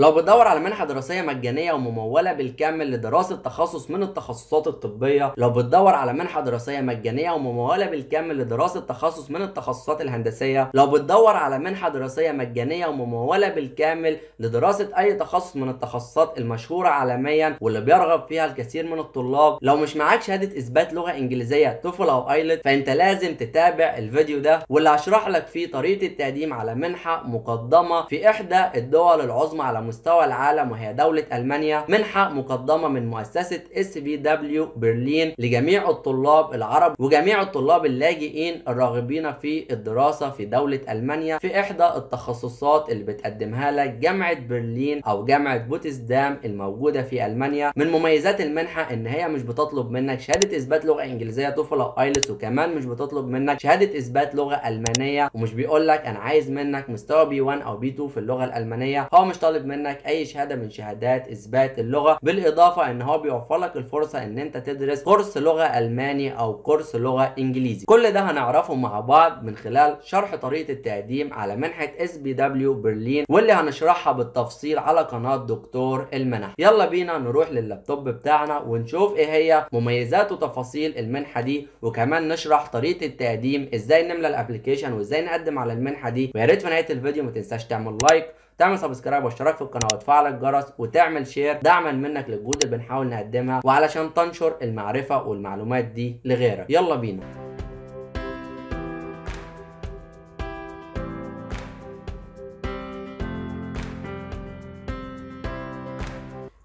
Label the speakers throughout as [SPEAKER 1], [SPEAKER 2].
[SPEAKER 1] لو بتدور على منحة دراسية مجانية وممولة بالكامل لدراسة تخصص من التخصصات الطبية لو بتدور على منحة دراسية مجانية وممولة بالكامل لدراسة تخصص من التخصصات الهندسية لو بتدور على منحة دراسية مجانية وممولة بالكامل لدراسة أي تخصص من التخصصات المشهورة عالميا واللي بيرغب فيها الكثير من الطلاب لو مش معاك شهادة إثبات لغة إنجليزية TOEFL أو IELTS فأنت لازم تتابع الفيديو ده واللي هشرح لك فيه طريقة التقديم على منحة مقدمة في إحدى الدول العظمى على مستوى العالم وهي دولة ألمانيا منحة مقدمة من مؤسسة SBW برلين لجميع الطلاب العرب وجميع الطلاب اللاجئين الراغبين في الدراسة في دولة ألمانيا في إحدى التخصصات اللي بتقدمها لك جامعة برلين أو جامعة بوتسدام الموجودة في ألمانيا. من مميزات المنحة إن هي مش بتطلب منك شهادة إثبات لغة إنجليزية TOEFL أو IELTS وكمان مش بتطلب منك شهادة إثبات لغة ألمانية. ومش بيقول لك أنا عايز منك مستوى B1 أو B2 في اللغة الألمانية. هو مش طالب منك أي شهادة من شهادات إثبات اللغة بالإضافة إن هو بيوفر لك الفرصة إن أنت تدرس course لغة ألماني أو course لغة إنجليزي. كل ده هنعرفه مع بعض من خلال شرح طريقة التقديم على منحة SBW برلين واللي هنشرحها بالتفصيل على قناة دكتور المنح. يلا بينا نروح لللابتوب بتاعنا ونشوف إيه هي مميزات وتفاصيل المنحة دي وكمان نشرح طريقة التقديم إزاي نملى ال application وإزاي نقدم على المنحة دي. ويا ريت في نهاية الفيديو ما تنساش تعمل like تعمل subscribe واشتراك في القناة وتفعل الجرس وتعمل share. دعما منك للجهود اللي بنحاول نقدمها وعلشان تنشر المعرفة والمعلومات دي لغيرك. يلا بينا.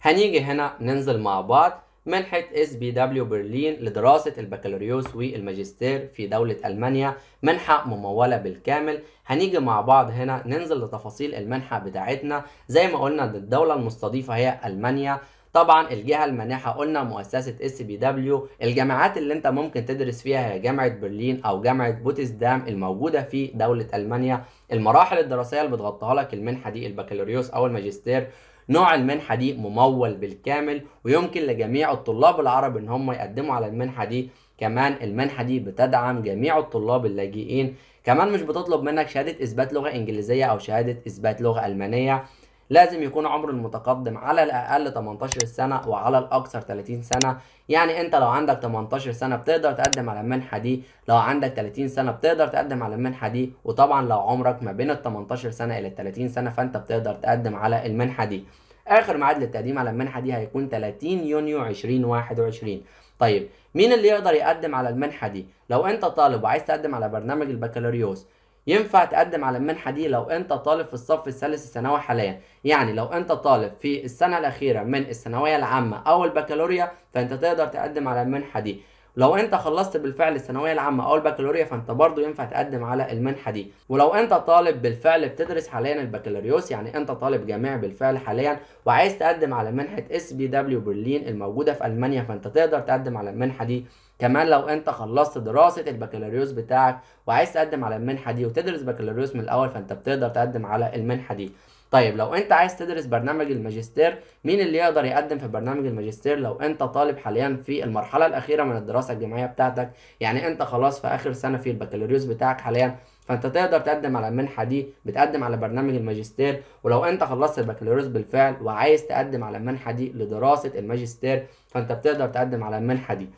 [SPEAKER 1] هنيجي هنا ننزل مع بعض. منحة SBW برلين لدراسة البكالوريوس والماجستير في دولة ألمانيا. منحة ممولة بالكامل. هنيجي مع بعض هنا ننزل لتفاصيل المنحة بتاعتنا. زي ما قلنا الدولة المستضيفة هي ألمانيا. طبعا الجهة المانحة قلنا مؤسسة SBW الجامعات اللي أنت ممكن تدرس فيها هي جامعة برلين أو جامعة بوتسدام الموجودة في دولة ألمانيا. المراحل الدراسية اللي بتغطيها لك المنحة دي البكالوريوس أو الماجستير. نوع المنحة دي ممول بالكامل ويمكن لجميع الطلاب العرب إن هم يقدموا على المنحة دي. كمان المنحة دي بتدعم جميع الطلاب اللاجئين. كمان مش بتطلب منك شهادة إثبات لغة إنجليزية أو شهادة إثبات لغة ألمانية. لازم يكون عمر المتقدم على الأقل 18 سنة وعلى الأكثر 30 سنة. يعني أنت لو عندك 18 سنة بتقدر تقدم على المنحة دي. لو عندك 30 سنة بتقدر تقدم على المنحة دي. وطبعا لو عمرك ما بين ال 18 سنة إلى 30 سنة فأنت بتقدر تقدم على المنحة دي. آخر ميعاد للتقديم على المنحة دي هيكون 30 يونيو 2021 طيب مين اللي يقدر يقدم على المنحة دي؟ لو أنت طالب وعايز تقدم على برنامج البكالوريوس ينفع تقدم على المنحة دي لو أنت طالب في الصف الثالث الثانوي حاليا. يعني لو أنت طالب في السنة الأخيرة من الثانوية العامة أو البكالوريا فأنت تقدر تقدم على المنحة دي. لو أنت خلصت بالفعل الثانوية العامة أو البكالوريا فأنت برضو ينفع تقدم على المنحة دي. ولو أنت طالب بالفعل بتدرس حاليا البكالوريوس يعني أنت طالب جامعي بالفعل حاليا وعايز تقدم على منحة SBW برلين الموجودة في ألمانيا فأنت تقدر تقدم على المنحة دي كمان لو انت خلصت دراسة البكالوريوس بتاعك وعايز تقدم على المنحة دي وتدرس بكالوريوس من الأول فانت بتقدر تقدم على المنحة دي. طيب لو انت عايز تدرس برنامج الماجستير مين اللي يقدر يقدم في برنامج الماجستير لو انت طالب حاليا في المرحلة الأخيرة من الدراسة الجامعية بتاعتك؟ يعني انت خلاص في آخر سنة في البكالوريوس بتاعك حاليا فانت تقدر تقدم على المنحة دي بتقدم على برنامج الماجستير. ولو انت خلصت البكالوريوس بالفعل وعايز تقدم على المنحة دي لدراسة الماجستير فانت بتقدر تقدم على المنحة دي.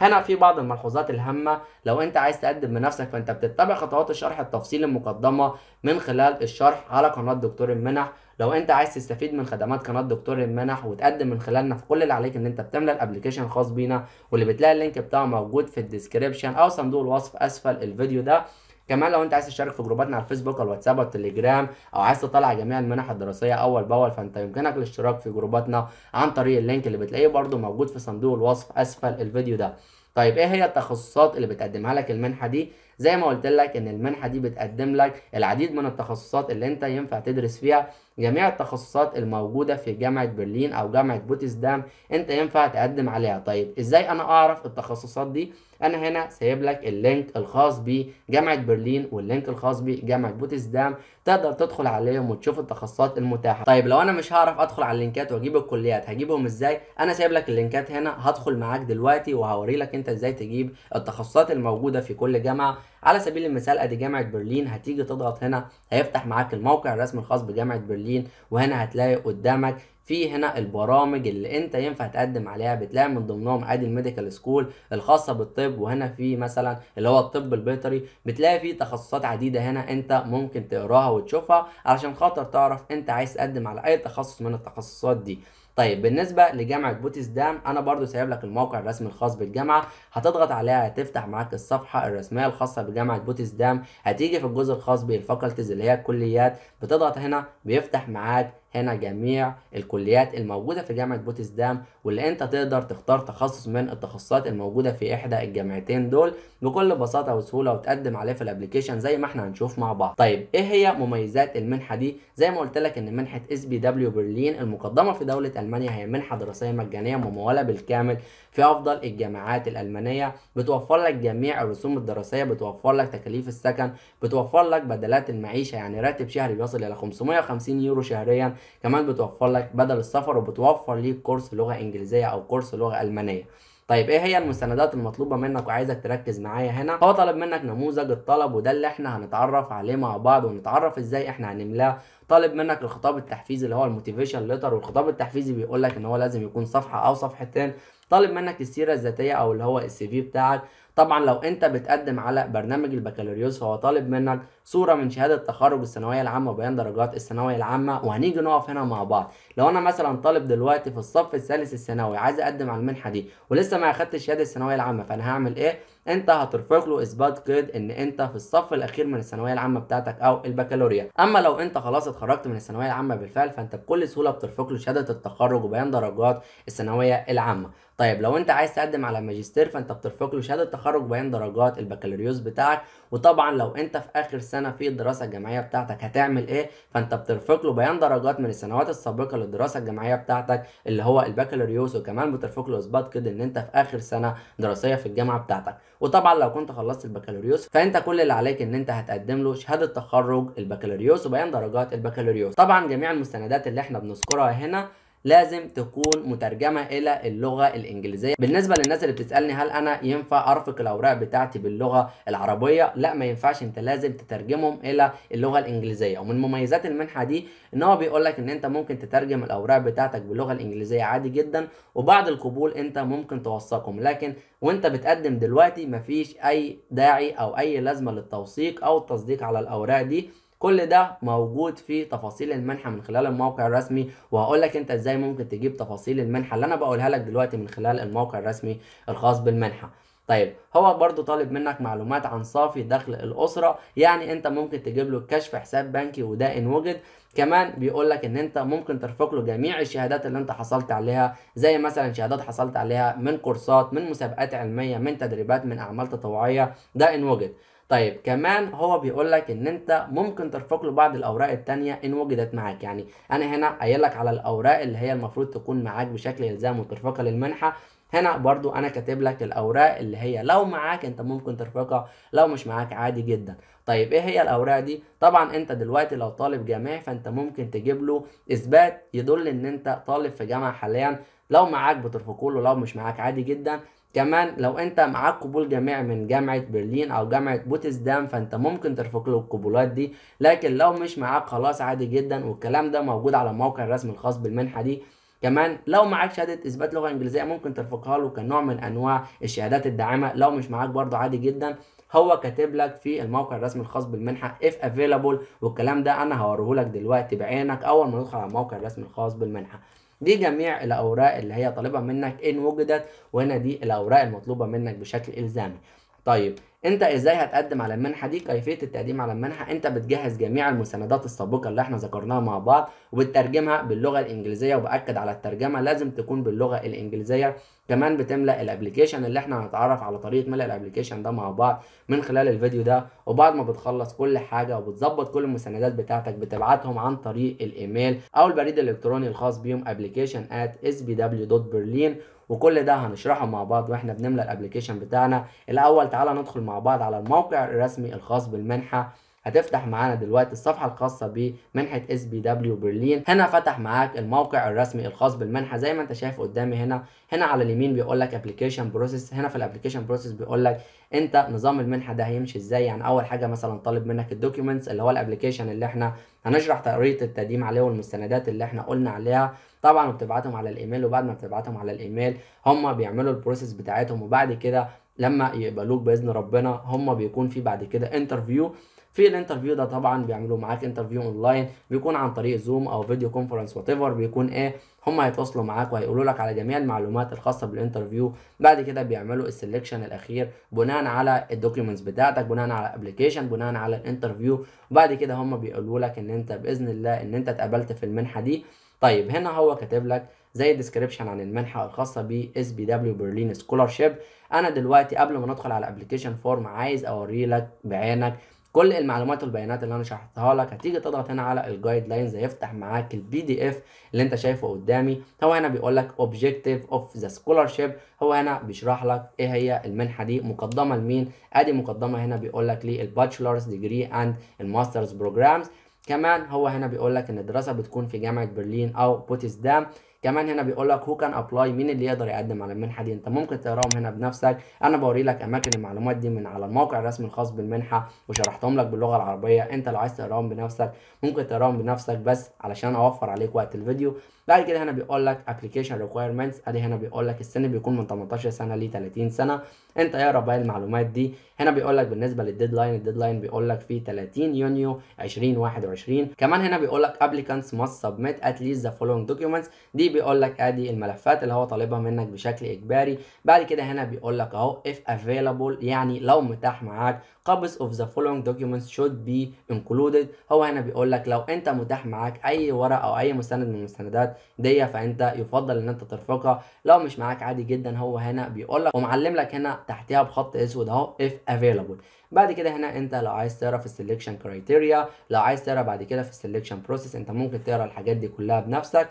[SPEAKER 1] هنا في بعض الملحوظات الهامة. لو انت عايز تقدم بنفسك فانت بتتبع خطوات الشرح التفصيلي المقدمة من خلال الشرح على قناة دكتور المنح لو انت عايز تستفيد من خدمات قناة دكتور المنح وتقدم من خلالنا فكل اللي عليك ان انت بتملى ال application الخاص بينا واللي بتلاقي ال link بتاعه موجود في ال description أو صندوق الوصف أسفل الفيديو ده. كمان لو انت عايز تشترك في group اتنا على الفيسبوك أو الواتساب أو التليجرام أو عايز تطلع جميع المنح الدراسية أول بأول فأنت يمكنك الاشتراك في group اتنا عن طريق ال link اللي بتلاقيه برده موجود في صندوق الوصف أسفل الفيديو ده. طيب إيه هي التخصصات اللي بتقدمها لك المنحة دي؟ زي ما قلت لك إن المنحة دي بتقدم لك العديد من التخصصات اللي أنت ينفع تدرس فيها جميع التخصصات الموجودة في جامعة برلين أو جامعة بوتسدام أنت ينفع تقدم عليها. طيب إزاي أنا أعرف التخصصات دي؟ أنا هنا سايب لك ال link الخاص بجامعه برلين وال link الخاص بجامعه بوتسدام. تقدر تدخل عليهم وتشوف التخصصات المتاحة. طيب لو أنا مش هعرف أدخل على ال links ات وأجيب الكليات هجيبهم إزاي؟ أنا سايب لك ال links ات هنا هدخل معاك دلوقتي وهوري لك أنت إزاي تجيب التخصصات الموجودة في كل جامعة. على سبيل المثال أدي جامعة برلين هتيجي تضغط هنا هيفتح معاك الموقع الرسمي الخاص بجامعة برلين. وهنا هتلاقي قدامك في هنا البرامج اللي انت ينفع تقدم عليها بتلاقي من ضمنهم ادي ال medical school الخاصة بالطب وهنا في مثلا اللي هو الطب البيطري بتلاقي في تخصصات عديدة هنا انت ممكن تقراها وتشوفها علشان خاطر تعرف انت عايز تقدم على أي تخصص من التخصصات دي. طيب بالنسبة لجامعة بوتسدام أنا برضو سايب لك الموقع الرسمي الخاص بالجامعة. هتضغط عليها هتفتح معاك الصفحة الرسمية الخاصة بجامعة بوتسدام هتيجي في الجزء الخاص بال faculties اللي هي الكليات. بتضغط هنا بيفتح معاك هنا جميع الكليات الموجودة في جامعة بوتسدام واللي انت تقدر تختار تخصص من التخصصات الموجودة في إحدى الجامعتين دول بكل بساطة وسهولة وتقدم عليه في ال application زي ما إحنا هنشوف مع بعض. طيب إيه هي مميزات المنحة دي؟ زي ما قلت لك ان منحة SBW برلين المقدمة في دولة ألمانيا هي منحة دراسية مجانية ممولة بالكامل. في أفضل الجامعات الألمانية بتوفر لك جميع الرسوم الدراسية بتوفر لك تكاليف السكن بتوفر لك بدلات المعيشة يعني راتب شهري بيصل إلى 550 يورو شهريا. كمان بتوفر لك بدل السفر وبتوفر ليك كورس لغة إنجليزية أو كورس لغة ألمانية. طيب إيه هي المستندات المطلوبة منك وعايزك تركز معايا هنا؟ هو طلب منك نموذج الطلب وده اللي إحنا هنتعرف عليه مع بعض ونتعرف إزاي إحنا هنملاه. طالب منك الخطاب التحفيزي اللي هو ال motivation letter والخطاب التحفيزي بيقول لك إن هو لازم يكون صفحة أو صفحتين. طالب منك السيرة الذاتية أو اللي هو السي في بتاعك. طبعا لو أنت بتقدم على برنامج البكالوريوس فهو طالب منك صورة من شهادة تخرج الثانوية العامة وبيان درجات الثانوية العامة وهنيجي نقف هنا مع بعض. لو أنا مثلا طالب دلوقتي في الصف الثالث الثانوي عايز أقدم على المنحة دي ولسه ما أخدتش شهادة الثانوية العامة فأنا هعمل إيه؟ أنت هترفق له إثبات قيد إن أنت في الصف الأخير من الثانوية العامة بتاعتك أو البكالوريا. أما لو أنت خلاص اتخرجت من الثانوية العامة بالفعل فأنت بكل سهولة بترفق له شهادة التخرج وبيان درجات الثانوية العامة. طيب لو أنت عايز تقدم على ماجستير فأنت بترفق له شهادة تخرج وبيان درجات البكالوريوس بتاعك. وطبعا لو أنت في آخر سنة في الدراسة الجامعية بتاعتك هتعمل إيه؟ فأنت بترفق له بيان درجات من السنوات السابقة للدراسة الجامعية بتاعتك اللي هو البكالوريوس وكمان بترفق له إثبات كده إن أنت في آخر سنة دراسية في الجامعة بتاعتك. وطبعا لو كنت خلصت البكالوريوس فأنت كل اللي عليك إن أنت هتقدم له شهادة تخرج البكالوريوس وبيان درجات البكالوريوس. طبعا جميع المستندات اللي إحنا بنذكرها هنا لازم تكون مترجمة إلى اللغة الإنجليزية. بالنسبة للناس اللي بتسألني هل أنا ينفع أرفق الأوراق بتاعتي باللغة العربية؟ لا ما ينفعش. أنت لازم تترجمهم إلى اللغة الإنجليزية. ومن مميزات المنحة دي إن هو بيقول لك إن أنت ممكن تترجم الأوراق بتاعتك باللغة الإنجليزية عادي جدا وبعد القبول أنت ممكن توثقهم. لكن وأنت بتقدم دلوقتي مفيش أي داعي أو أي لازمة للتوثيق أو التصديق على الأوراق دي. كل ده موجود في تفاصيل المنحة من خلال الموقع الرسمي. وهقول لك انت إزاي ممكن تجيب تفاصيل المنحة اللي أنا بقولها لك دلوقتي من خلال الموقع الرسمي الخاص بالمنحة. طيب هو برضو طالب منك معلومات عن صافي دخل الأسرة. يعني انت ممكن تجيب له كشف حساب بنكي وده ان وجد كمان بيقول لك ان انت ممكن ترفق له جميع الشهادات اللي انت حصلت عليها زي مثلا شهادات حصلت عليها من كورسات من مسابقات علمية من تدريبات من أعمال تطوعية. ده ان وجد طيب كمان هو بيقول لك إن أنت ممكن ترفق له بعض الأوراق التانية إن وجدت معاك. يعني أنا هنا قايل لك على الأوراق اللي هي المفروض تكون معاك بشكل إلزام وترفقها للمنحة. هنا برضو أنا كاتب لك الأوراق اللي هي لو معاك أنت ممكن ترفقها لو مش معاك عادي جدا. طيب إيه هي الأوراق دي؟ طبعا أنت دلوقتي لو طالب جامعي فأنت ممكن تجيب له إثبات يدل إن أنت طالب في جامعة حاليا. لو معاك بترفقه له لو مش معاك عادي جدا. كمان لو انت معاك قبول جامعي من جامعة برلين أو جامعة بوتسدام فانت ممكن ترفق له القبولات دي. لكن لو مش معاك خلاص عادي جدا. والكلام ده موجود على الموقع الرسمي الخاص بالمنحة دي. كمان لو معاك شهادة إثبات لغة إنجليزية ممكن ترفقها له كنوع من أنواع الشهادات الداعمة. لو مش معاك برضه عادي جدا. هو كاتب لك في الموقع الرسمي الخاص بالمنحة if available. والكلام ده أنا هوريه لك دلوقتي بعينك أول ما ندخل على الموقع الرسمي الخاص بالمنحة. دي جميع الأوراق اللي هي طالبها منك إن وجدت وهنا دي الأوراق المطلوبة منك بشكل إلزامي. طيب انت إزاي هتقدم على المنحة دي؟ كيفية التقديم على المنحة. انت بتجهز جميع المستندات السابقة اللي إحنا ذكرناها مع بعض وبتترجمها باللغة الإنجليزية وبأكد على الترجمة لازم تكون باللغة الإنجليزية. كمان بتملأ ال application اللي إحنا هنتعرف على طريقة ملء ال application ده مع بعض من خلال الفيديو ده. وبعد ما بتخلص كل حاجة وبتظبط كل المستندات بتاعتك بتبعتهم عن طريق الإيميل أو البريد الإلكتروني الخاص بيهم application at sbw.berlin وكل ده هنشرحه مع بعض وإحنا بنملى ال application بتاعنا. الأول تعالى ندخل مع بعض على الموقع الرسمي الخاص بالمنحة. هتفتح معانا دلوقتي الصفحة الخاصة بمنحة SBW برلين هنا فتح معاك الموقع الرسمي الخاص بالمنحة زي ما انت شايف قدامي هنا. هنا على اليمين بيقول لك application process هنا في ال application process بيقول لك انت نظام المنحة ده هيمشي إزاي. يعني أول حاجة مثلا طالب منك ال documents اللي هو ال application اللي إحنا هنشرح طريقة التقديم عليه والمستندات اللي إحنا قلنا عليها. طبعا وبتبعتهم على الإيميل وبعد ما بتبعتهم على الإيميل هم بيعملوا ال process بتاعتهم وبعد كده لما يقبلوك بإذن ربنا هم بيكون في بعد كده interview في ال interview ده طبعا بيعملوا معاك interview online بيكون عن طريق زوم أو video conference whatever بيكون إيه هم هيتواصلوا معاك وهيقولوا لك على جميع المعلومات الخاصة بال interview بعد كده بيعملوا ال selection الأخير بناء على ال documents بتاعتك بناء على ال application بناء على ال interview وبعد كده هم بيقولوا لك إن أنت بإذن الله إن أنت اتقبلت في المنحة دي. طيب هنا هو كاتب لك زي description عن المنحة الخاصة ب SBW برلين scholarship أنا دلوقتي قبل ما ندخل على application form عايز أوري لك بعينك كل المعلومات والبيانات اللي أنا شرحتها لك. هتيجي تضغط هنا على ال guidelines هيفتح معاك ال PDF اللي أنت شايفه قدامي. هو هنا بيقول لك objective of the scholarship هو هنا بيشرح لك إيه هي المنحة دي مقدمة لمين؟ أدي مقدمة هنا بيقول لك لل bachelor's degree and ال master's programs كمان هو هنا بيقول لك إن الدراسة بتكون في جامعة برلين أو بوتسدام. كمان هنا بيقول لك هو can apply مين اللي يقدر يقدم على المنحة دي. أنت ممكن تقراهم هنا بنفسك. أنا بوري لك أماكن المعلومات دي من على الموقع الرسمي الخاص بالمنحة وشرحتهم لك باللغة العربية. أنت لو عايز تقراهم بنفسك ممكن تقراهم بنفسك بس علشان أوفر عليك وقت الفيديو. بعد كده هنا بيقول لك application requirements أدي هنا بيقول لك السن بيكون من 18 سنة ل 30 سنة. انت اقرا بقى المعلومات دي. هنا بيقول لك بالنسبة لل deadline ال deadline بيقول لك في 30 يونيو 2021 كمان هنا بيقول لك applicants must submit at least the following documents. دي بيقول لك ادي الملفات اللي هو طالبها منك بشكل إجباري. بعد كده هنا بيقول لك اهو if available يعني لو متاح معاك copies of the following documents should be included. هو هنا بيقول لك لو انت متاح معاك اي ورق أو اي مستند من المستندات دي فانت يفضل ان انت ترفقها. لو مش معاك عادي جدا هو هنا بيقول لك ومعلم لك هنا تحتها بخط اسود اهو if available. بعد كده هنا انت لو عايز تقرا في ال selection criteria لو عايز تقرا بعد كده في ال selection process انت ممكن تقرا الحاجات دي كلها بنفسك.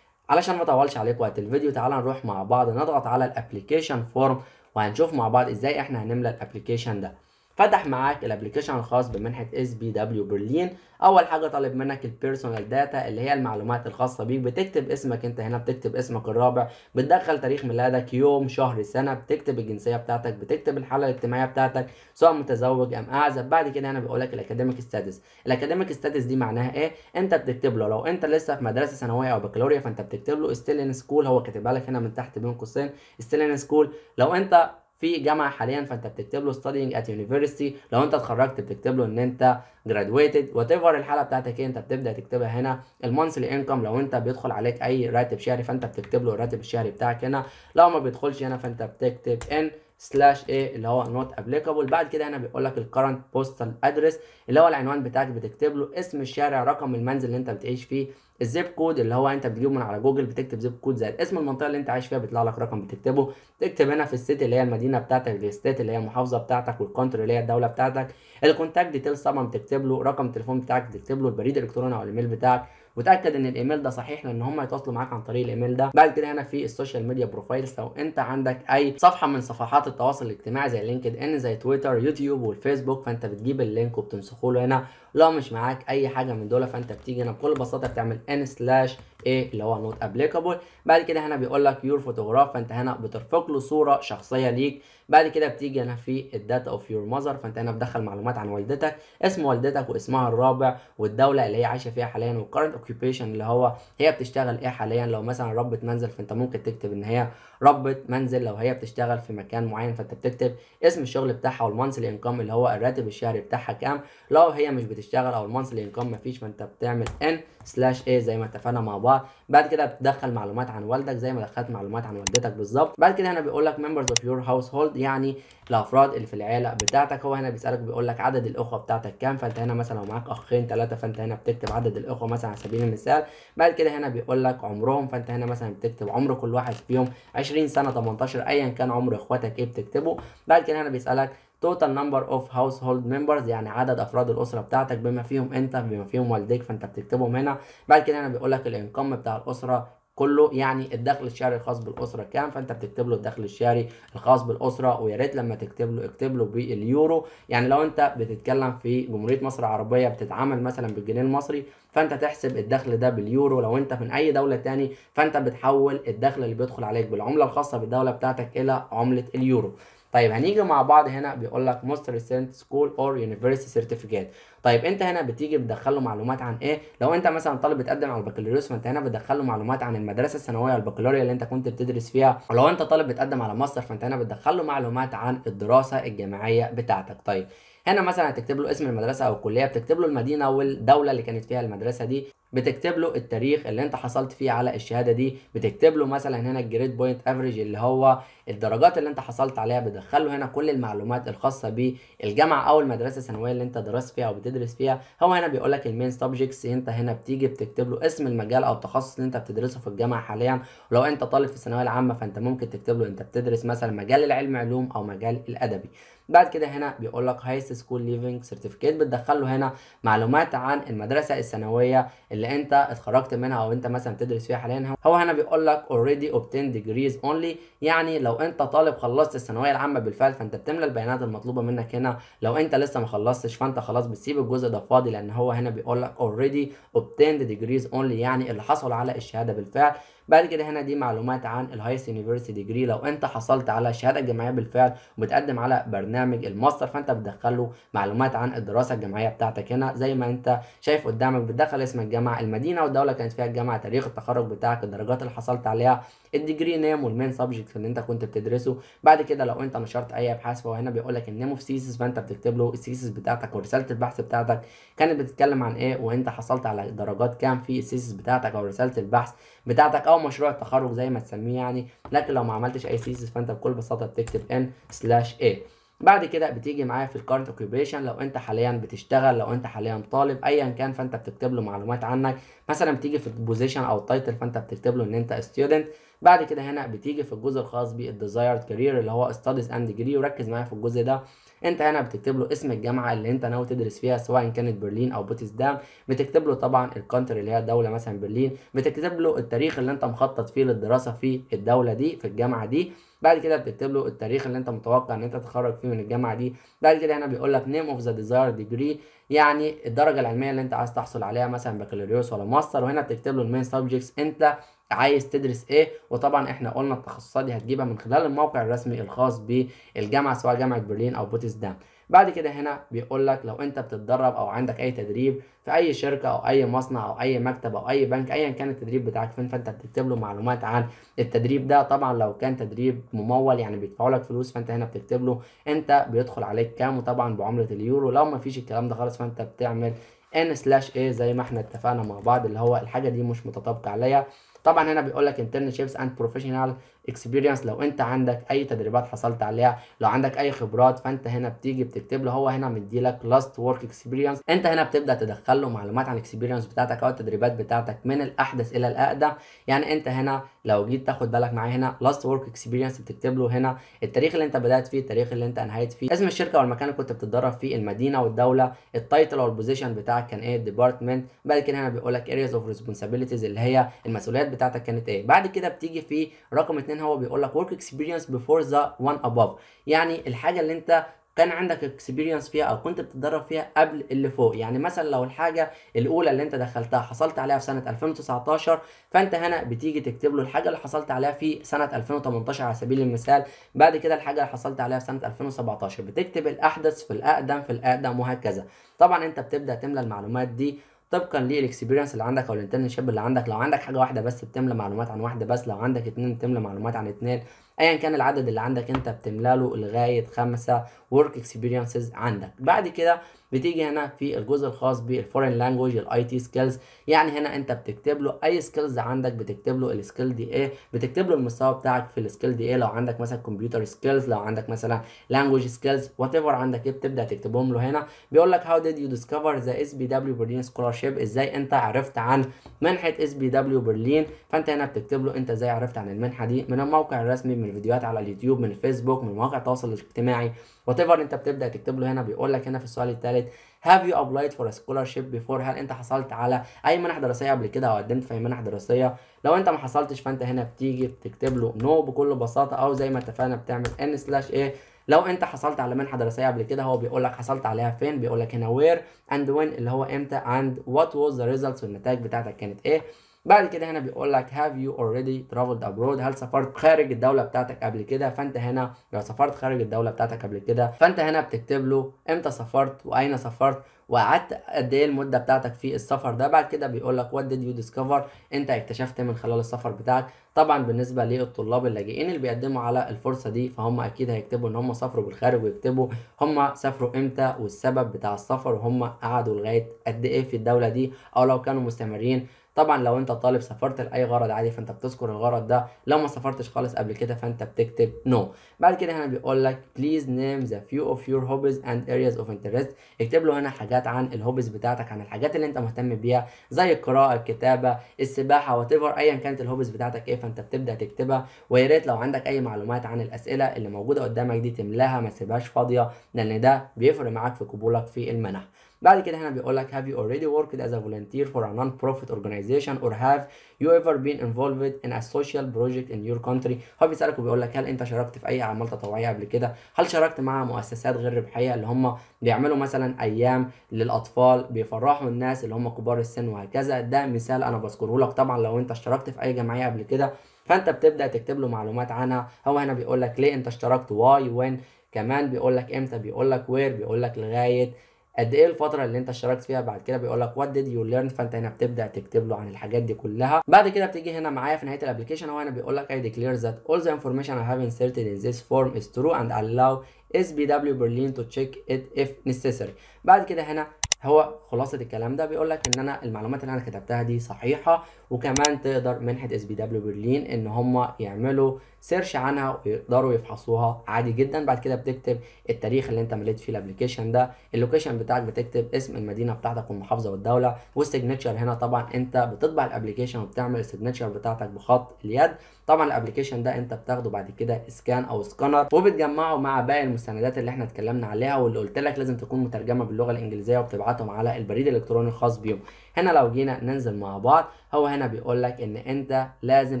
[SPEAKER 1] علشان ما اطولش عليك وقت الفيديو تعال نروح مع بعض نضغط على ال application form وهنشوف مع بعض إزاي إحنا هنملى ال application ده. فتح معاك ال application الخاص بمنحة SBW برلين أول حاجة طالب منك ال personal data اللي هي المعلومات الخاصة بيك. بتكتب اسمك انت هنا بتكتب اسمك الرابع. بتدخل تاريخ ميلادك يوم شهر سنة. بتكتب الجنسية بتاعتك بتكتب الحالة الاجتماعية بتاعتك سواء متزوج أم أعزب. بعد كده هنا بيقول لك ال academic status ال academic status دي معناها إيه؟ انت بتكتب له. لو انت لسه في مدرسة ثانوية أو بكالوريا فانت بتكتب له. still in school هو كاتبها لك هنا من تحت بين قوسين. still in school لو انت في جامعة حاليا فأنت بتكتب له studying at university. لو أنت اتخرجت بتكتب له إن أنت graduated. whatever الحالة بتاعتك إيه أنت بتبدأ تكتبها هنا. ال monthly income لو أنت بيدخل عليك أي راتب شهري فأنت بتكتب له الراتب الشهري بتاعك هنا. لو ما بيدخلش هنا فأنت بتكتب N slash A اللي هو not applicable بعد كده هنا بيقول لك ال current postal address اللي هو العنوان بتاعك بتكتب له اسم الشارع رقم المنزل اللي انت بتعيش فيه ال zip code اللي هو انت بتجيبه من على جوجل بتكتب zip code زائد اسم المنطقة اللي انت عايش فيها بيطلع لك رقم بتكتبه. تكتب هنا في ال city اللي هي المدينة بتاعتك ال state اللي هي المحافظة بتاعتك وال country اللي هي الدولة بتاعتك. ال contact details طبعا بتكتب له رقم التليفون بتاعك بتكتب له البريد الإلكتروني أو الإيميل بتاعك. وتأكد إن الإيميل ده صحيح لأن هم يتواصلوا معاك عن طريق الإيميل ده. بعد كده هنا في ال social media profiles لو أنت عندك أي صفحة من صفحات التواصل الاجتماعي زي لينكد إن زي تويتر يوتيوب والفيسبوك فأنت بتجيب ال link وبتنسخه له هنا. لو مش معاك أي حاجة من دول فأنت بتيجي هنا بكل بساطة بتعمل N slash A اللي هو not applicable بعد كده هنا بيقول لك your photograph فأنت هنا بترفق له صورة شخصية ليك. بعد كده بتيجي هنا في ال data of your mother فأنت هنا بتدخل معلومات عن والدتك اسم والدتك واسمها الرابع والدولة اللي هي عايشة فيها حاليا وال current occupation اللي هو هي بتشتغل إيه حاليا. لو مثلا ربة منزل فأنت ممكن تكتب إن هي ربة منزل لو هي بتشتغل في مكان معين فأنت بتكتب اسم الشغل بتاعها وال monthly income اللي هو الراتب الشهري بتاعها كام. لو هي مش بتشتغل أو ال monthly income مفيش فأنت بتعمل N slash A زي ما اتفقنا مع بعض. بعد كده بتدخل معلومات عن والدك زي ما دخلت معلومات عن والدتك بالظبط. بعد كده هنا بيقول لك members of your household يعني الأفراد اللي في العيلة بتاعتك. هو هنا بيسألك بيقول لك عدد الأخوة بتاعتك كام؟ فأنت هنا مثلا لو معاك أخين ثلاثة فأنت هنا بتكتب عدد الأخوة مثلا على سبيل المثال. بعد كده هنا بيقول لك عمرهم فأنت هنا مثلا بتكتب عمر كل واحد فيهم 20 سنة 18 ايا كان عمر إخواتك إيه بتكتبه. بعد كده هنا بيسألك total number of household members يعني عدد أفراد الأسرة بتاعتك بما فيهم أنت بما فيهم والديك فأنت بتكتبهم هنا. بعد كده هنا بيقول لك الانكم بتاع الأسرة كله يعني الدخل الشهري الخاص بالأسرة كام فأنت بتكتب له الدخل الشهري الخاص بالأسرة ويا ريت لما تكتب له اكتب له باليورو. يعني لو أنت بتتكلم في جمهورية مصر العربية بتتعامل مثلا بالجنيه المصري فأنت تحسب الدخل ده باليورو. لو أنت من أي دولة تاني فأنت بتحول الدخل اللي بيدخل عليك بالعملة الخاصة بالدولة بتاعتك إلى عملة اليورو. طيب هنيجي مع بعض هنا بيقول لك most recent school or university certificate طيب انت هنا بتيجي بتدخل له معلومات عن إيه؟ لو انت مثلا طالب بتقدم على البكالوريوس فانت هنا بتدخل له معلومات عن المدرسة الثانوية البكالوريا اللي انت كنت بتدرس فيها. ولو انت طالب بتقدم على ماستر فانت هنا بتدخل له معلومات عن الدراسة الجامعية بتاعتك. طيب هنا مثلا هتكتب له اسم المدرسة أو الكلية بتكتب له المدينة والدولة اللي كانت فيها المدرسة دي. بتكتب له التاريخ اللي انت حصلت فيه على الشهادة دي بتكتب له مثلا هنا ال grade point average اللي هو الدرجات اللي انت حصلت عليها بتدخل هنا كل المعلومات الخاصة بالجامعة أو المدرسة الثانوية اللي انت درست فيها أو بتدرس فيها. هو هنا بيقول لك ال main subjects انت هنا بتيجي بتكتب له اسم المجال أو التخصص اللي انت بتدرسه في الجامعة حاليا. ولو انت طالب في الثانوية العامة فانت ممكن تكتب له انت بتدرس مثلا مجال العلم علوم أو مجال الأدبي. بعد كده هنا بيقول لك highest school leaving certificate بتدخل له هنا معلومات عن المدرسة الثانوية اللي انت اتخرجت منها أو انت مثلا بتدرس فيها حاليا. هو هنا بيقول لك already obtained degrees only يعني لو انت طالب خلصت الثانوية العامة بالفعل فانت بتملى البيانات المطلوبة منك هنا. لو انت لسه ما خلصتش فانت خلاص بتسيب الجزء ده فاضي لأن هو هنا بيقول لك already obtained degrees only يعني اللي حصل على الشهادة بالفعل. بعد كده هنا دي معلومات عن ال highest university degree لو انت حصلت على الشهاده الجامعيه بالفعل وبتقدم على برنامج الماستر فانت بتدخل له معلومات عن الدراسة الجامعية بتاعتك هنا. زي ما انت شايف قدامك بتدخل اسم الجامعة المدينة والدولة كانت فيها الجامعة تاريخ التخرج بتاعك الدرجات اللي حصلت عليها ال degree name وال main subject اللي انت كنت بتدرسه. بعد كده لو انت نشرت أي أبحاث فهو هنا بيقول لك ال name of thesis فانت بتكتب له ال thesis بتاعتك ورسالة البحث بتاعتك كانت بتتكلم عن إيه وانت حصلت على درجات كام في ال thesis بتاعتك أو رسالة البحث بتاعتك أو مشروع التخرج زي ما تسميه يعني لكن لو ما عملتش أي thesis فأنت بكل بساطة بتكتب N slash A بعد كده بتيجي معايا في ال current occupation لو أنت حاليا بتشتغل لو أنت حاليا طالب ايا كان فأنت بتكتب له معلومات عنك. مثلا بتيجي في ال position أو ال title فأنت بتكتب له إن أنت student بعد كده هنا بتيجي في الجزء الخاص بال desired career اللي هو studies and degree وركز معايا في الجزء ده. انت هنا بتكتب له اسم الجامعة اللي انت ناوي تدرس فيها سواء كانت برلين أو بوتسدام. بتكتب له طبعا ال country اللي هي الدولة مثلا برلين. بتكتب له التاريخ اللي انت مخطط فيه للدراسة في الدولة دي في الجامعة دي. بعد كده بتكتب له التاريخ اللي انت متوقع ان انت تتخرج فيه من الجامعة دي. بعد كده هنا بيقول لك name of the desired degree يعني الدرجة العلمية اللي انت عايز تحصل عليها مثلا بكالوريوس ولا ماستر. وهنا بتكتب له ال main subjects انت عايز تدرس إيه وطبعا إحنا قلنا التخصصات دي هتجيبها من خلال الموقع الرسمي الخاص بالجامعة سواء جامعة برلين أو بوتسدام. بعد كده هنا بيقول لك لو أنت بتتدرب أو عندك أي تدريب في أي شركة أو أي مصنع أو أي مكتب أو أي بنك ايا كان التدريب بتاعك فين فأنت بتكتب له معلومات عن التدريب ده. طبعا لو كان تدريب ممول يعني بيدفعوا لك فلوس فأنت هنا بتكتب له أنت بيدخل عليك كام وطبعا بعملة اليورو. لو ما فيش الكلام ده خالص فأنت بتعمل N slash A زي ما إحنا اتفقنا مع بعض اللي هو الحاجة دي مش متطابقة عليا. طبعا هنا بيقول لك internships and professional experience. لو انت عندك أي تدريبات حصلت عليها لو عندك أي خبرات فانت هنا بتيجي بتكتب له هو هنا مدي لك last work experience. انت هنا بتبدأ تدخل له معلومات عن ال experience بتاعتك أو التدريبات بتاعتك من الأحدث إلى الأقدم. يعني انت هنا لو جيت تاخد بالك معايا هنا last work experience بتكتب له هنا التاريخ اللي انت بدأت فيه التاريخ اللي انت انهيت فيه اسم الشركة والمكان اللي كنت بتتدرب فيه المدينة والدولة ال title أو ال position بتاعك كان إيه department بعد كده هنا بيقول لك areas of responsibilities اللي هي المسؤوليات بتاعتك كانت إيه. بعد كده بتيجي في رقم اتنين هو بيقول لك work experience before the one above. يعني الحاجة اللي انت كان عندك experience فيها أو كنت بتتدرب فيها قبل اللي فوق. يعني مثلا لو الحاجة الأولى اللي انت دخلتها حصلت عليها في سنة 2019 فانت هنا بتيجي تكتب له الحاجة اللي حصلت عليها في سنة 2018 على سبيل المثال. بعد كده الحاجة اللي حصلت عليها في سنة 2017 بتكتب الأحدث في الأقدم في الأقدم وهكذا. طبعا انت بتبدأ تملى المعلومات دي طبقا لل experience اللي عندك أو ال internship اللي عندك؟ لو عندك حاجة واحدة بس بتملى معلومات عن واحدة بس لو عندك اتنين بتملى معلومات عن اتنين ايا كان العدد اللي عندك أنت بتملى له لغاية خمسة work experiences عندك. بعد كده بتيجي هنا في الجزء الخاص بال foreign language ال IT skills يعني هنا أنت بتكتب له أي skills عندك بتكتب له ال skill دي إيه بتكتب له المستوى بتاعك في ال skill دي إيه. لو عندك مثلا computer skills لو عندك مثلا language skills whatever عندك إيه بتبدأ تكتبهم له هنا. بيقول لك how did you discover the SBW Berlin scholarship إزاي أنت عرفت عن منحة SBW Berlin فأنت هنا بتكتب له أنت إزاي عرفت عن المنحة دي؟ من الموقع الرسمي من الفيديوهات على اليوتيوب من الفيسبوك من مواقع التواصل الاجتماعي. وانت بتبدأ تكتب له هنا بيقول لك هنا في السؤال الثالث you applied for a scholarship before هل انت حصلت على أي منح دراسية قبل كده أو قدمت في أي منح دراسية؟ لو انت ما حصلتش فانت هنا بتيجي بتكتب له no بكل بساطة أو زي ما اتفقنا بتعمل N slash A لو انت حصلت على منحة دراسية قبل كده هو بيقول لك حصلت عليها فين؟ بيقول لك هنا where and when اللي هو إمتى and what was the results والنتائج بتاعتك كانت إيه؟ بعد كده هنا بيقول لك have you already traveled abroad هل سافرت خارج الدولة بتاعتك قبل كده؟ فأنت هنا لو سافرت خارج الدولة بتاعتك قبل كده فأنت هنا بتكتب له إمتى سافرت وأين سافرت وقعدت قد إيه المدة بتاعتك في السفر ده. بعد كده بيقول لك what did you discover أنت اكتشفت من خلال السفر بتاعك. طبعا بالنسبة للطلاب اللاجئين اللي بيقدموا على الفرصة دي فهم أكيد هيكتبوا إن هم سافروا بالخارج ويكتبوا هم سافروا إمتى والسبب بتاع السفر وهم قعدوا لغاية قد إيه في الدولة دي أو لو كانوا مستمرين طبعا لو أنت طالب سافرت لأي غرض عادي فأنت بتذكر الغرض ده لو ما سافرتش خالص قبل كده فأنت بتكتب no. بعد كده هنا بيقول لك please name the few of your hobbies and areas of interest. اكتب له هنا حاجات عن ال hobbies بتاعتك عن الحاجات اللي أنت مهتم بيها زي القراءة الكتابة السباحة وايا كانت ال hobbies بتاعتك إيه فأنت بتبدأ تكتبها. ويا ريت لو عندك أي معلومات عن الأسئلة اللي موجودة قدامك دي تملاها ما تسيبهاش فاضية لأن ده بيفرق معاك في قبولك في المنح. بعد كده هنا بيقول لك have you already worked as a volunteer for a non-profit organization or have you ever been involved in a social project in your country? هو بيسألك وبيقول لك هل انت شاركت في أي أعمال تطوعية قبل كده؟ هل شاركت مع مؤسسات غير ربحية اللي هم بيعملوا مثلا أيام للأطفال بيفرحوا الناس اللي هم كبار السن وهكذا؟ ده مثال أنا بذكره لك. طبعا لو انت اشتركت في أي جمعية قبل كده فأنت بتبدأ تكتب له معلومات عنها. هو هنا بيقول لك ليه انت اشتركت؟ why when كمان بيقول لك إمتى? بيقول لك where بيقول لك لغاية قد إيه الفترة اللي أنت اشتركت فيها بعد كده؟ بيقول لك what did you learn فأنت هنا بتبدأ تكتب له عن الحاجات دي كلها. بعد كده بتيجي هنا معايا في نهاية ال application هو هنا بيقول لك I declare that all the information I have inserted in this form is true and allow SBW Berlin to check it if necessary. بعد كده هنا هو خلاصة الكلام ده بيقول لك إن أنا المعلومات اللي أنا كتبتها دي صحيحة وكمان تقدر منحة SBW Berlin إن هم يعملوا search عنها ويقدروا يفحصوها عادي جدا. بعد كده بتكتب التاريخ اللي أنت مليت فيه ال application ده ال location بتاعك بتكتب اسم المدينة بتاعتك والمحافظة والدولة وال signature هنا طبعا أنت بتطبع ال application وبتعمل ال signature بتاعتك بخط اليد. طبعا ال application ده انت بتاخده بعد كده scan أو سكانر وبتجمعه مع باقي المستندات اللي إحنا اتكلمنا عليها واللي قلت لك لازم تكون مترجمة باللغة الإنجليزية وبتبعتهم على البريد الإلكتروني الخاص بيهم. هنا لو جينا ننزل مع بعض هو هنا بيقول لك إن أنت لازم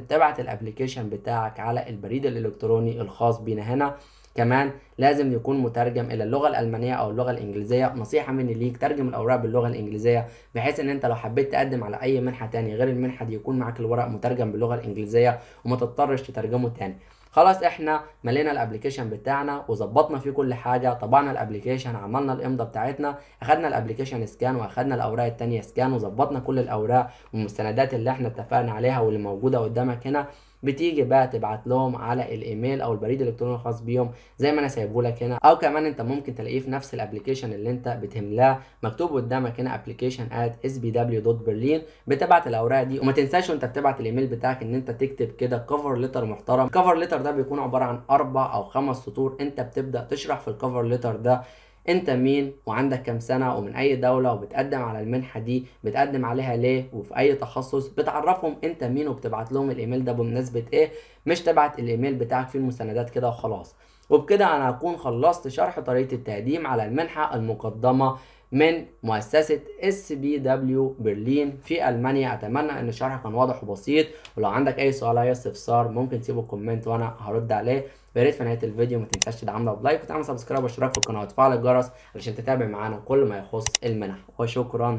[SPEAKER 1] تبعت ال application بتاعك على البريد الإلكتروني الخاص بينا هنا. كمان لازم يكون مترجم إلى اللغة الألمانية أو اللغة الإنجليزية. نصيحة مني ليك ترجم الأوراق باللغة الإنجليزية بحيث إن أنت لو حبيت تقدم على أي منحة تاني غير المنحة دي يكون معاك الورق مترجم باللغة الإنجليزية وما تضطرش تترجمه تاني. خلاص إحنا ملينا ال application بتاعنا وظبطنا فيه كل حاجة طبعنا ال application عملنا الامضه بتاعتنا أخدنا ال application scan وأخدنا الأوراق التانية scan وظبطنا كل الأوراق والمستندات اللي إحنا اتفقنا عليها واللي موجودة قدامك هنا. بتيجي بقى تبعت لهم على الإيميل أو البريد الإلكتروني الخاص بيهم زي ما أنا سايبه لك هنا. أو كمان أنت ممكن تلاقيه في نفس ال application اللي أنت بتملاه. مكتوب قدامك هنا application at sbw.berlin بتبعت الأوراق دي. وما تنساش وأنت بتبعت الإيميل بتاعك إن أنت تكتب كده cover letter محترم. ال cover letter ده بيكون عبارة عن أربع أو خمس سطور أنت بتبدأ تشرح في ال cover letter ده. انت مين وعندك كام سنة ومن أي دولة وبتقدم على المنحة دي بتقدم عليها ليه وفي أي تخصص بتعرفهم انت مين وبتبعت لهم الإيميل ده بمناسبة إيه؟ مش تبعت الإيميل بتاعك فيه المستندات كده وخلاص. وبكده أنا هكون خلصت شرح طريقة التقديم على المنحة المقدمة من مؤسسة SBW Berlin في ألمانيا. أتمنى إن الشرح كان واضح وبسيط. ولو عندك أي سؤال أي استفسار ممكن تسيبه comment وأنا هرد عليه. ويا ريت في نهاية الفيديو ما تنساش تدعمنا ب like وتعمل subscribe واشتراك في القناة وتفعل الجرس علشان تتابع معانا كل ما يخص المنح. وشكرا.